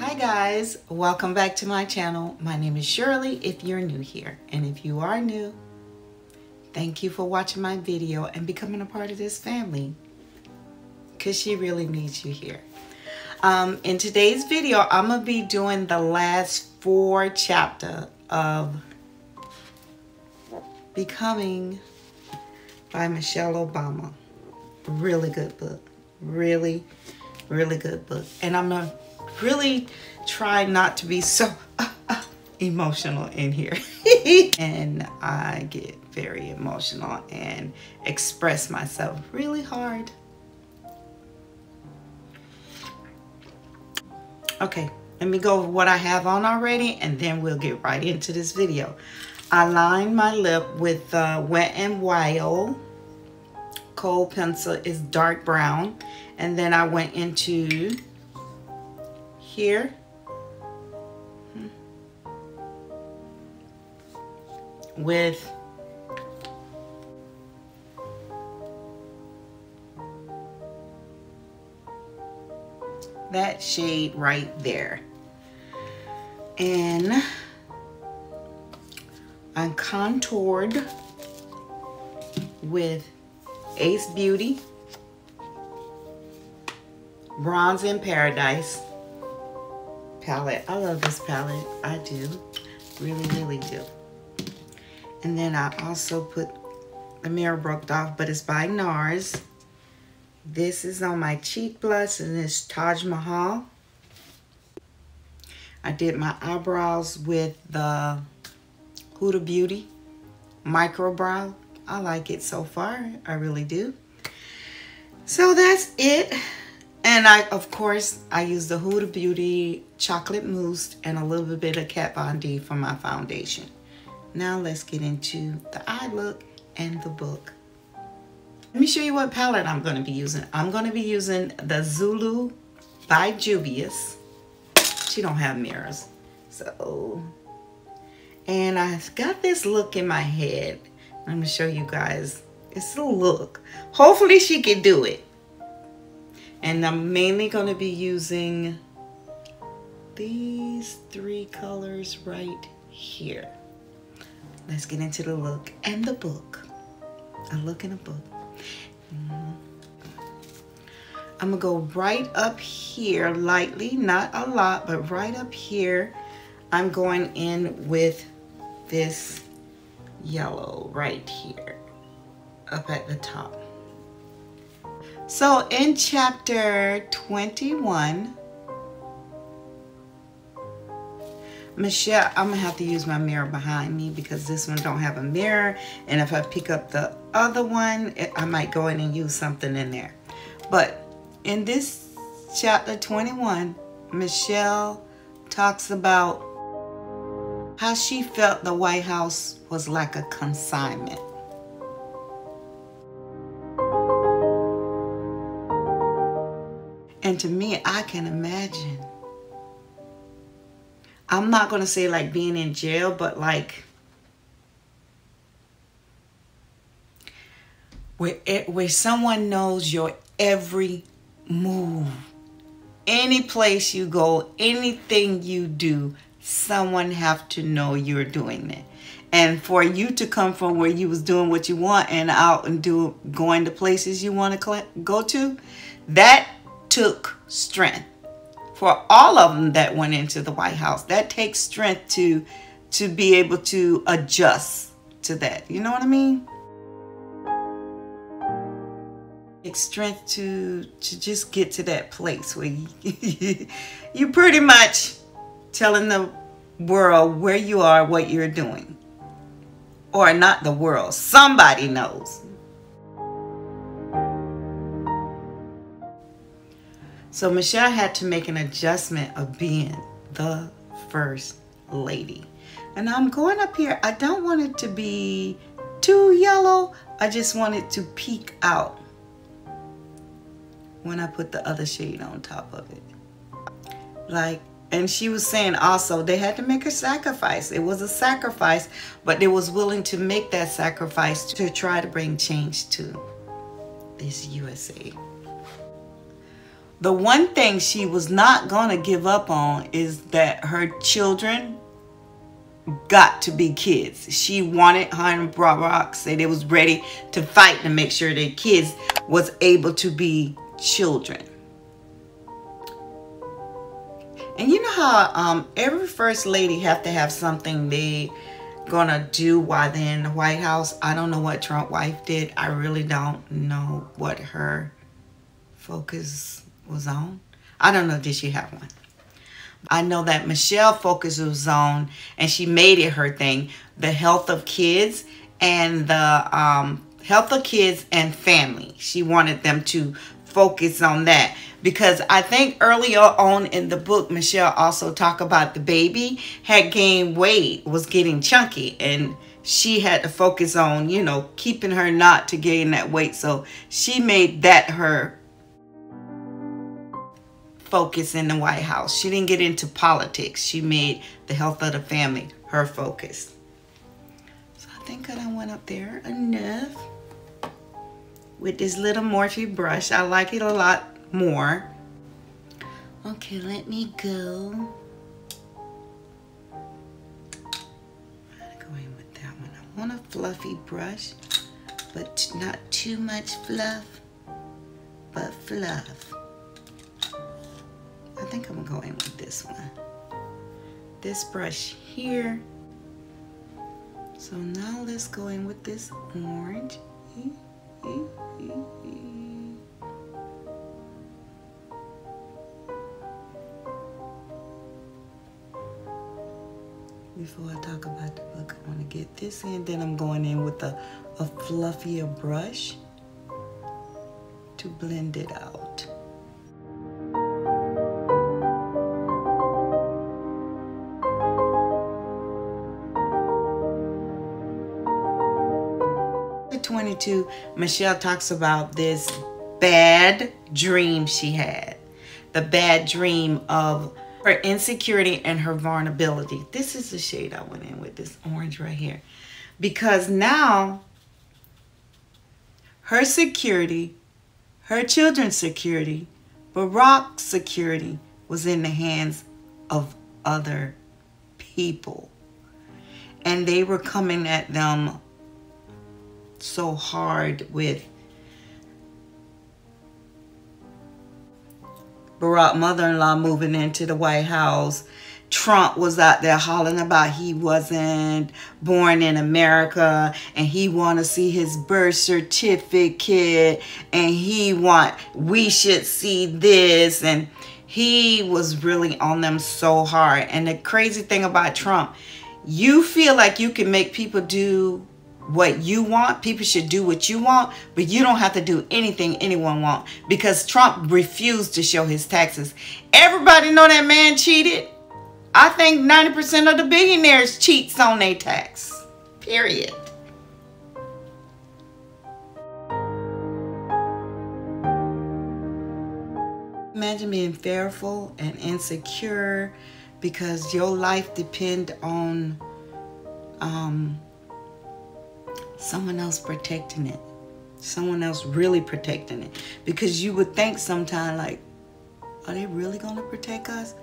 Hi guys, welcome back to my channel. My name is Shirley if you're new here. And if you are new, thank you for watching my video and becoming a part of this family. Because she really needs you here. Um, in today's video, I'm going to be doing the last four chapter of Becoming by Michelle Obama. Really good book. Really, really good book. And I'm going to really try not to be so uh, uh, emotional in here. and I get very emotional and express myself really hard. Okay, let me go over what I have on already and then we'll get right into this video. I lined my lip with uh, Wet and Wild. Kohl pencil is dark brown. And then I went into here. With that shade right there. And I'm contoured with Ace Beauty Bronze in Paradise palette. I love this palette. I do. Really, really do. And then I also put the mirror broke off, but it's by NARS. This is on my cheek blush and it's Taj Mahal. I did my eyebrows with the Huda Beauty Micro Brow. I like it so far. I really do. So that's it. And I, of course, I use the Huda Beauty Chocolate Mousse and a little bit of Kat Von D for my foundation. Now let's get into the eye look and the book. Let me show you what palette I'm going to be using. I'm going to be using the Zulu by Juvia's. She don't have mirrors. So, and I've got this look in my head. I'm going to show you guys. It's a look. Hopefully she can do it. And I'm mainly going to be using these three colors right here. Let's get into the look and the book. A look in a book. Mm. I'm gonna go right up here lightly, not a lot, but right up here. I'm going in with this yellow right here, up at the top. So in chapter 21, Michelle, I'm gonna have to use my mirror behind me because this one don't have a mirror. And if I pick up the other one, it, I might go in and use something in there. But in this chapter 21, Michelle talks about how she felt the White House was like a consignment. And to me, I can imagine I'm not going to say like being in jail, but like where, it, where someone knows your every move. Any place you go, anything you do, someone have to know you're doing it. And for you to come from where you was doing what you want and out and do going to places you want to go to, that took strength for all of them that went into the White House. That takes strength to to be able to adjust to that. You know what I mean? Takes strength to to just get to that place where you, you pretty much telling the world where you are, what you're doing. Or not the world. Somebody knows. So Michelle had to make an adjustment of being the first lady. And I'm going up here. I don't want it to be too yellow. I just want it to peek out when I put the other shade on top of it. Like, and she was saying also they had to make a sacrifice. It was a sacrifice, but they was willing to make that sacrifice to try to bring change to this USA. The one thing she was not going to give up on is that her children got to be kids. She wanted her and Barack said they was ready to fight to make sure their kids was able to be children. And you know how um, every first lady have to have something they gonna do while they're in the White House. I don't know what Trump wife did. I really don't know what her focus was on. I don't know, did she have one? I know that Michelle focus was on, and she made it her thing, the health of kids and the um, health of kids and family. She wanted them to focus on that because I think earlier on in the book, Michelle also talked about the baby had gained weight, was getting chunky, and she had to focus on, you know, keeping her not to gain that weight. So she made that her focus in the White House. She didn't get into politics. She made the health of the family her focus. So I think I went up there enough with this little Morphe brush. I like it a lot more. Okay, let me go. I want a fluffy brush, but not too much fluff, but fluff. Think I'm going with this one. This brush here. So now let's go in with this orange. before I talk about the book, I want to get this in. Then I'm going in with a, a fluffier brush to blend it out. Twenty-two. Michelle talks about this bad dream she had, the bad dream of her insecurity and her vulnerability. This is the shade I went in with, this orange right here. Because now her security, her children's security, Barack's security was in the hands of other people. And they were coming at them so hard with Barack mother-in-law moving into the White House. Trump was out there hollering about he wasn't born in America and he want to see his birth certificate and he want we should see this and he was really on them so hard and the crazy thing about Trump you feel like you can make people do what you want. People should do what you want, but you don't have to do anything anyone want because Trump refused to show his taxes. Everybody know that man cheated. I think 90% of the billionaires cheats on their tax. Period. Imagine being fearful and insecure because your life depend on um, someone else protecting it. Someone else really protecting it. Because you would think sometime like are they really gonna protect us?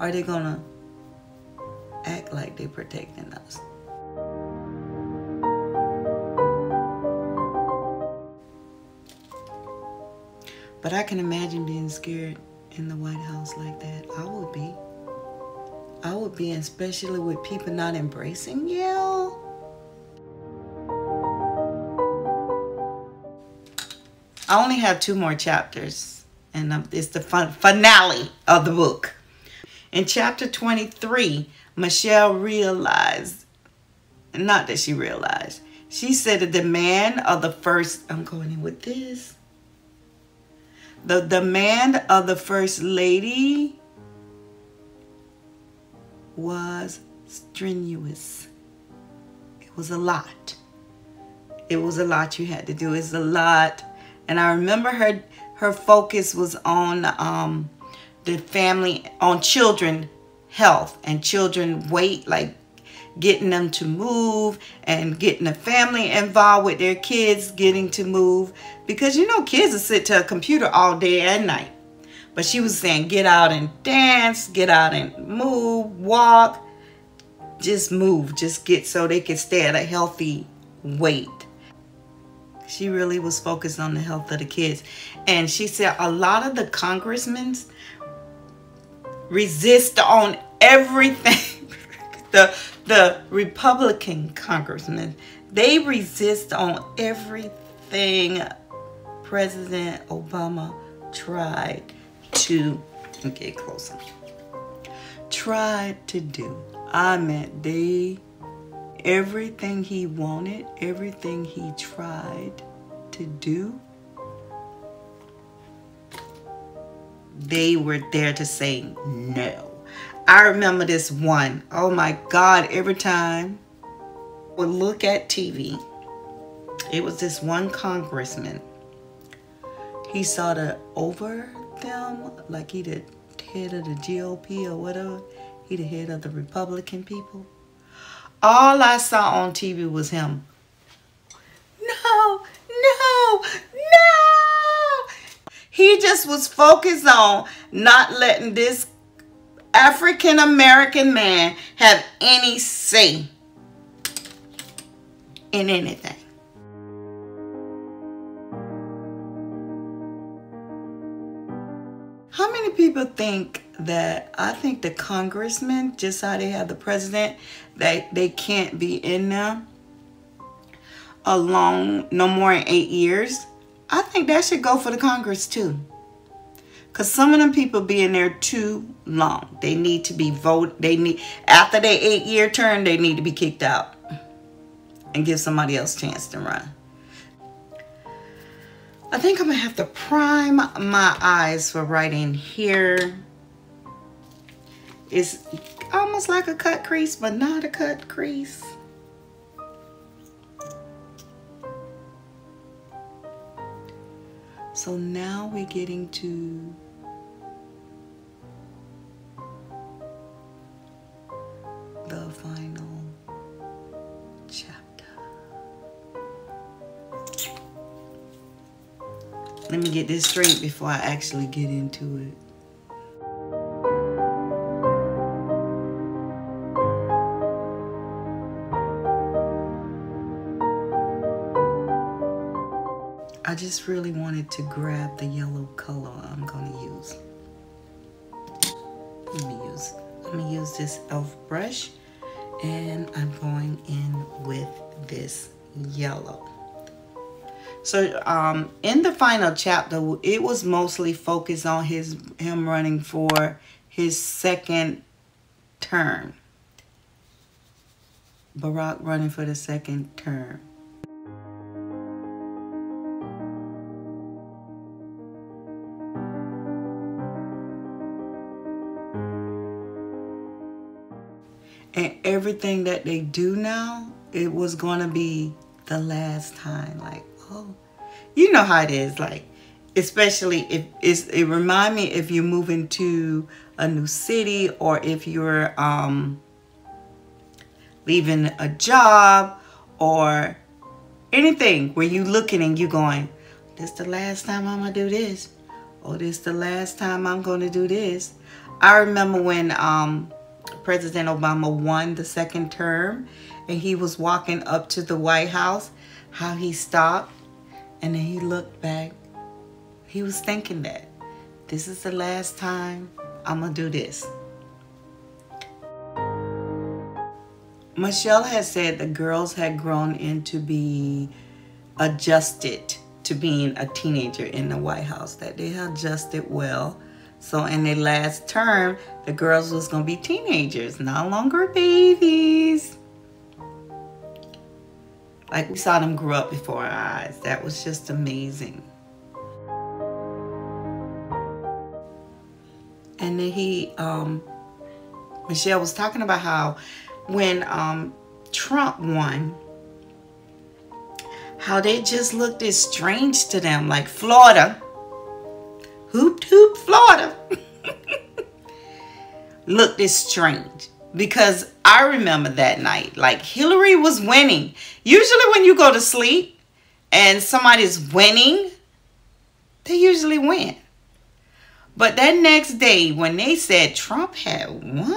Are they gonna act like they're protecting us? But I can imagine being scared in the White House like that. I would be. I would be especially with people not embracing you I only have two more chapters, and it's the finale of the book. In chapter 23, Michelle realized, not that she realized, she said the demand of the first, I'm going in with this. The demand of the first lady was strenuous. It was a lot. It was a lot you had to do. It's a lot and I remember her her focus was on um, the family, on children health and children weight, like getting them to move and getting the family involved with their kids getting to move. Because you know kids will sit to a computer all day and night. But she was saying get out and dance, get out and move, walk, just move, just get so they can stay at a healthy weight. She really was focused on the health of the kids. And she said a lot of the congressmen resist on everything. the the Republican congressmen, they resist on everything President Obama tried to get closer. Tried to do. I meant they everything he wanted, everything he tried to do, they were there to say no. I remember this one. Oh my God, every time I would look at TV, it was this one congressman. He saw the over them, like he the head of the GOP or whatever. He the head of the Republican people. All I saw on TV was him. No, no, no. He just was focused on not letting this African American man have any say in anything. How many people think that I think the congressmen, just how they have the president, they, they can't be in there alone no more than eight years? I think that should go for the Congress too. Because some of them people be in there too long. They need to be voted. They need, after their eight year term, they need to be kicked out and give somebody else chance to run. I think I'm to have to prime my eyes for right in here. It's almost like a cut crease, but not a cut crease. So now we're getting to the final chapter. Let me get this straight before I actually get into it. Just really wanted to grab the yellow color I'm to use. Let me use, let me use this e.l.f. brush and I'm going in with this yellow. So um, in the final chapter, it was mostly focused on his him running for his second term. Barack running for the second term. Everything that they do now, it was going to be the last time. Like, oh, you know how it is. Like, especially if it's, it remind me if you're moving to a new city or if you're um, leaving a job or anything where you looking and you going, this the last time I'm gonna do this. Oh, this the last time I'm gonna do this. I remember when um, President Obama won the second term and he was walking up to the White House, how he stopped and then he looked back. He was thinking that this is the last time I'm to do this. Michelle had said the girls had grown into be adjusted to being a teenager in the White House, that they had adjusted well. So in their last term, the girls was going to be teenagers, no longer babies. Like we saw them grow up before our eyes. That was just amazing. And then he, um, Michelle was talking about how when um, Trump won, how they just looked as strange to them, like Florida. Hoop, hoop, Florida. looked as strange because I remember that night. Like Hillary was winning. Usually when you go to sleep and somebody's winning, they usually win. But that next day, when they said Trump had won,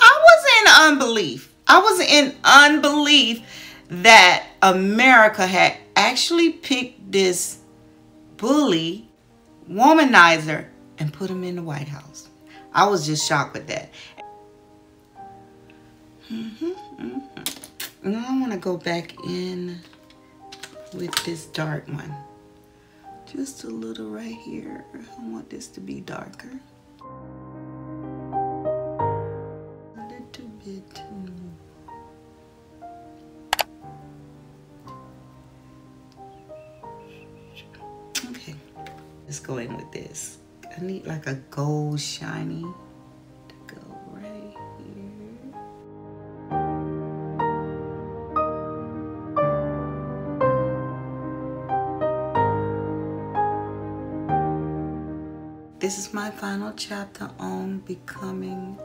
I was in unbelief. I was in unbelief that America had actually picked this bully, womanizer, and put him in the White House. I was just shocked with that. Mm -hmm, mm -hmm. Now I want to go back in with this dark one. Just a little right here. I want this to be darker. Let's go in with this. I need like a gold shiny to go right here. This is my final chapter on Becoming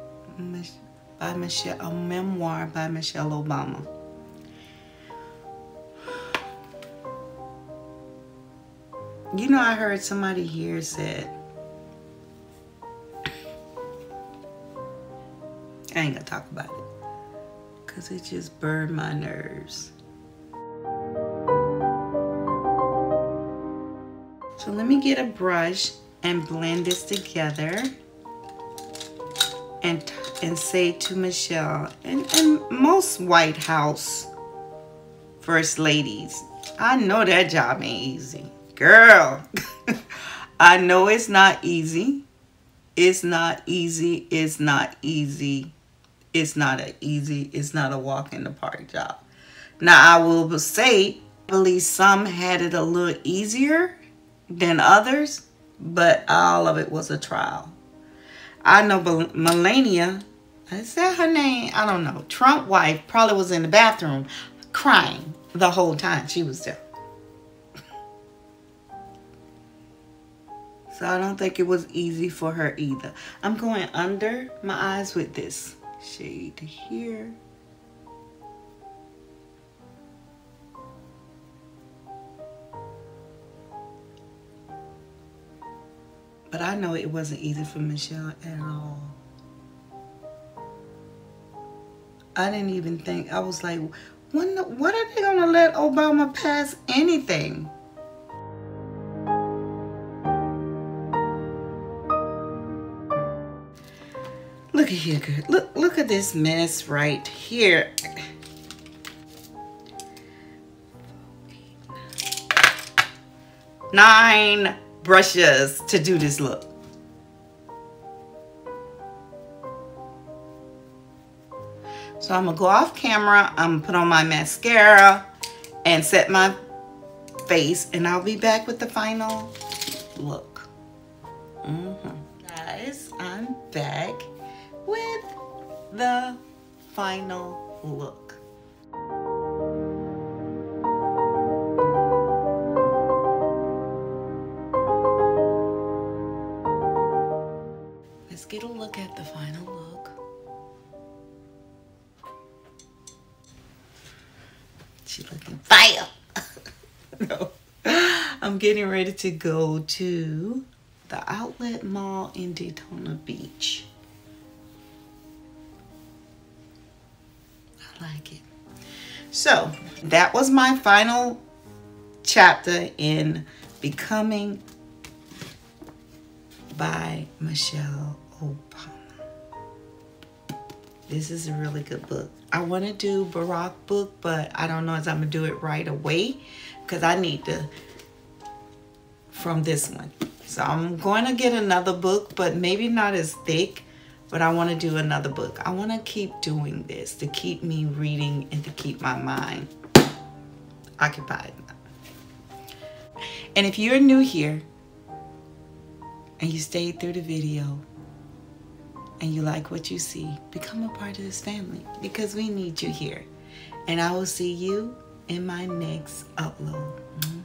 by Michelle, a memoir by Michelle Obama. You know, I heard somebody here said, I ain't gonna talk about it because it just burned my nerves. So let me get a brush and blend this together and and say to Michelle and, and most White House first ladies, I know that job ain't easy. Girl, I know it's not easy. It's not easy. It's not easy it's not an easy, it's not a walk in the park job. Now, I will say, believe some had it a little easier than others, but all of it was a trial. I know Melania, is that her name? I don't know. Trump wife probably was in the bathroom crying the whole time she was there. So I don't think it was easy for her either. I'm going under my eyes with this shade here. But I know it wasn't easy for Michelle at all. I didn't even think, I was like, when, what are they going to let Obama pass anything? Here, good. Look, look at this mess right here. Nine brushes to do this look. So I'm gonna go off camera, I'm gonna put on my mascara and set my face and I'll be back with the final look. Mm -hmm. Guys, I'm back the final look. Let's get a look at the final look. She looking fire. no. I'm getting ready to go to the outlet mall in Daytona Beach. Like it. So that was my final chapter in Becoming by Michelle Obama. This is a really good book. I want to do Barack book, but I don't know if I'm going to do it right away because I need to from this one. So I'm going to get another book, but maybe not as thick but I want to do another book. I want to keep doing this to keep me reading and to keep my mind occupied. And if you're new here and you stayed through the video and you like what you see, become a part of this family because we need you here. And I will see you in my next upload. Mm -hmm.